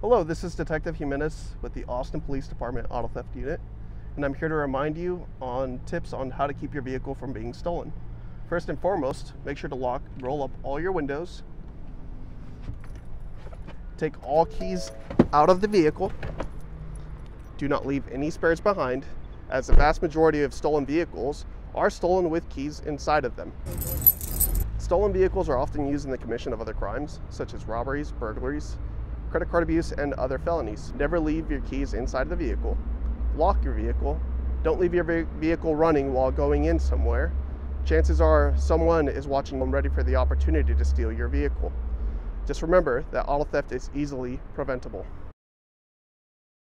Hello, this is Detective Jimenez with the Austin Police Department Auto Theft Unit, and I'm here to remind you on tips on how to keep your vehicle from being stolen. First and foremost, make sure to lock, roll up all your windows, take all keys out of the vehicle, do not leave any spares behind, as the vast majority of stolen vehicles are stolen with keys inside of them. Stolen vehicles are often used in the commission of other crimes, such as robberies, burglaries, credit card abuse, and other felonies. Never leave your keys inside of the vehicle. Lock your vehicle. Don't leave your vehicle running while going in somewhere. Chances are someone is watching and ready for the opportunity to steal your vehicle. Just remember that auto theft is easily preventable.